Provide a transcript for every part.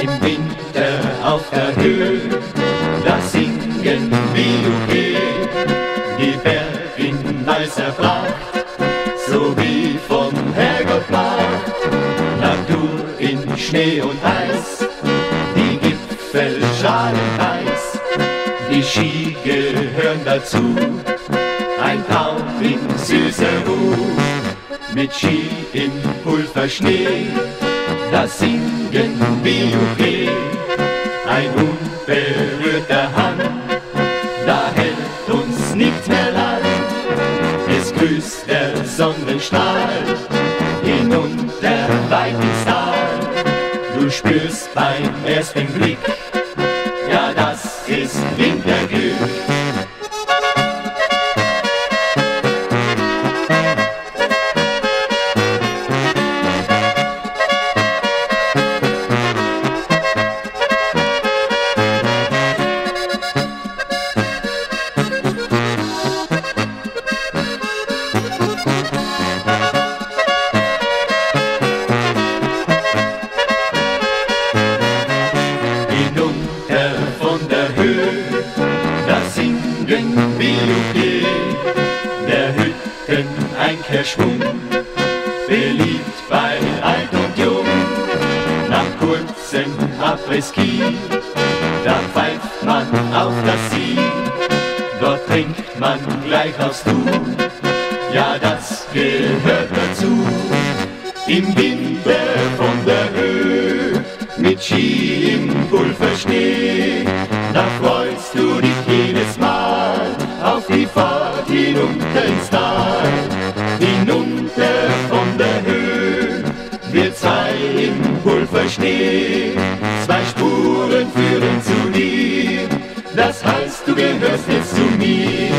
Im Winter auf der Höhe, da singen Biluke, die Berg in weißer Pracht, so wie vom Herrgott macht. Natur in Schnee und Eis, die Gipfel schalen heiß, die Ski gehören dazu, ein Traum in süßer Ruhe, mit Ski im Pulverschnee das Singen wie okay, ein unberührter Hand, da hält uns nicht mehr lang. Es grüßt der Sonnenstrahl hinunter weit ins Tal. Du spürst beim ersten Blick, Schwung, beliebt bei alt und jung. Nach kurzem Après-Ski, da pfeift man auf das Ziel. Dort trinkt man gleich aus Du, ja das gehört dazu. Im Pulverschnee. Zwei Spuren führen zu dir, das heißt, du gehörst jetzt zu mir.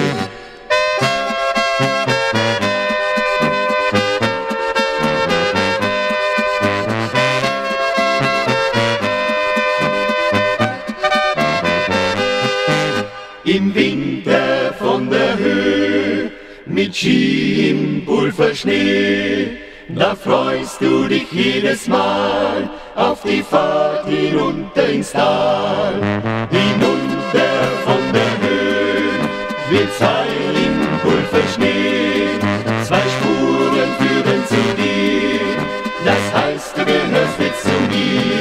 Im Winter von der Höhe mit Ski im Pulverschnee. Da freust du dich jedes Mal auf die Fahrt hinunter ins Tal. Hinunter von der Höhe wird's heil im Pulverschnee. Zwei Spuren führen zu dir, das heißt, du gehörst jetzt zu mir.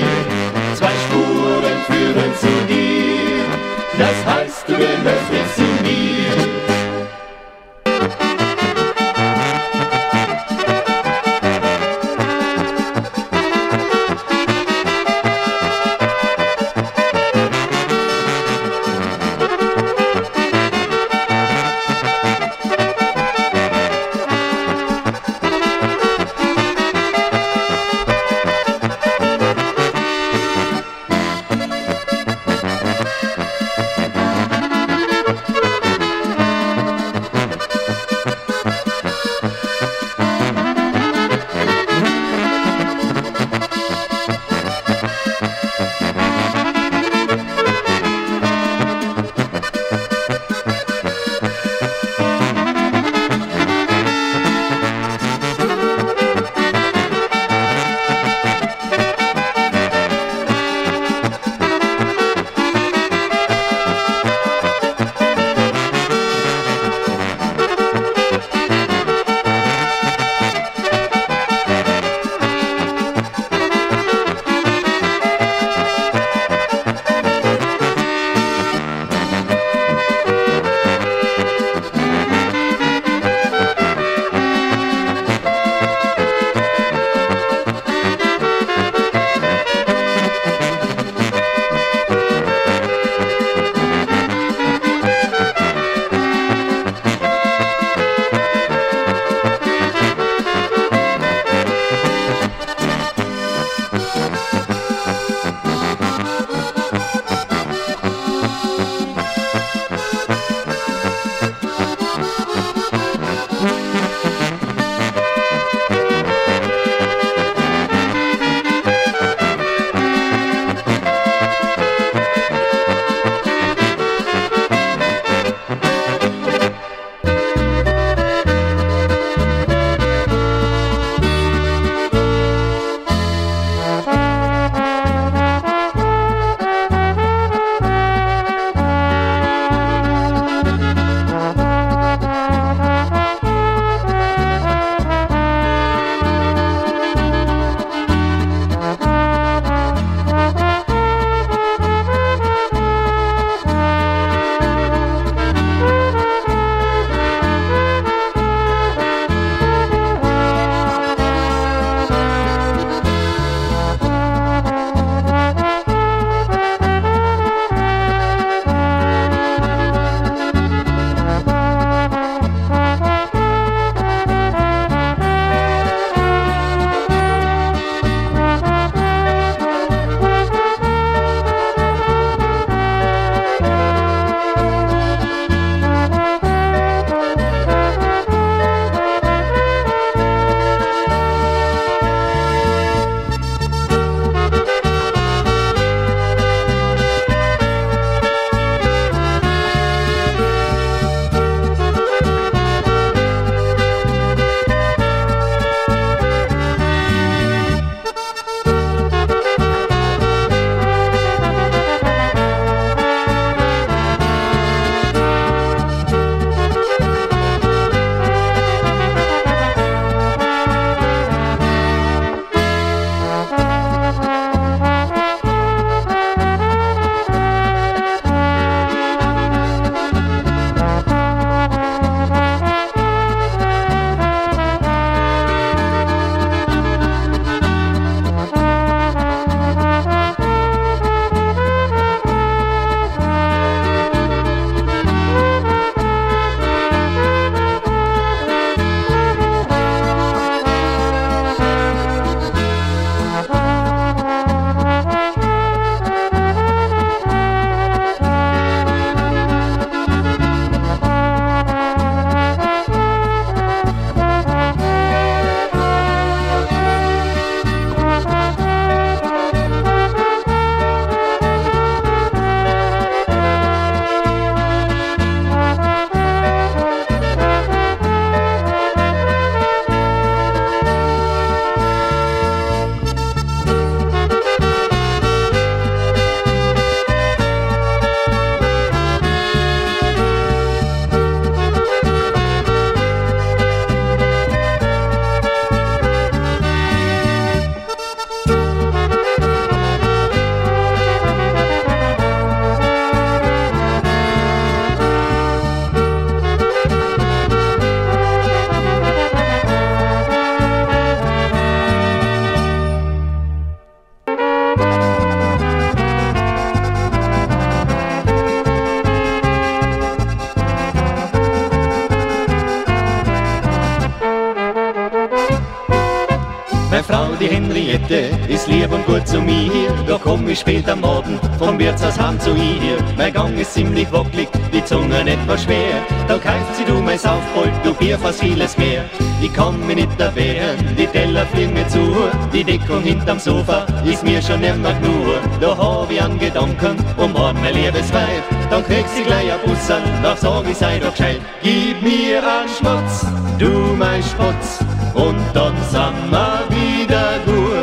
Komm ich spät am Abend vom Wirtshaus heim zu ihr. Mein Gang ist ziemlich wackelig, die Zunge etwas schwer. Da kauft sie du mein Saufbold, du Bier, fast vieles mehr. Ich kann mich nicht erwehren, die Teller fliegen mir zu. Die Deckung hinterm Sofa ist mir schon immer genug. Da hab ich einen Gedanken, um morgen mein liebes Weib. Dann krieg sie gleich ein Busserl, da sag ich, sei doch gescheit. Gib mir einen Schmutz, du mein Spotz, und dann sind wir wieder gut.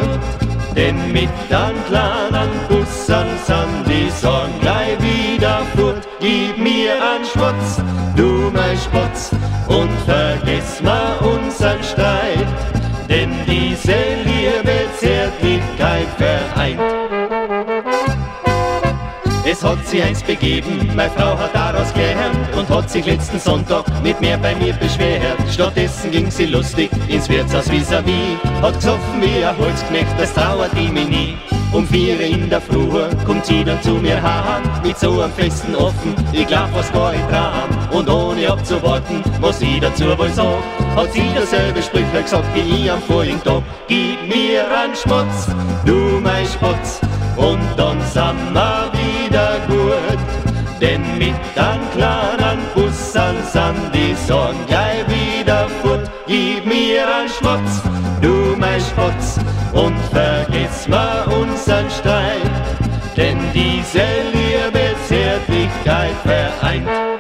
Denn mit einem kleinen Bussern sind die Sorgen gleich wieder fort. Gib mir einen Schmutz, du mein Spotz, und Es hat sich eins begeben, meine Frau hat daraus gelernt und hat sich letzten Sonntag nicht mehr bei mir beschwert. Stattdessen ging sie lustig ins Wirtshaus vis-à-vis, hat gesoffen wie ein Holzknecht, das trauert ihm nie. Um vier in der Früh kommt sie dann zu mir heim, mit so einem festen Offen, ich glaub, was gar ich dran. Und ohne abzuwarten, was sie dazu wohl sagt, hat sie dasselbe Sprüche gesagt wie ich am vorigen Tag. Gib mir einen Schmutz, du mein Spotz, und dann sind wir. Denn mit einem kleinen Bussan sind die Sorgen gleich wieder fort. Gib mir einen Schmutz, du mein Spotz, und vergiss mal unseren Streit. Denn diese Liebe Zärtlichkeit vereint.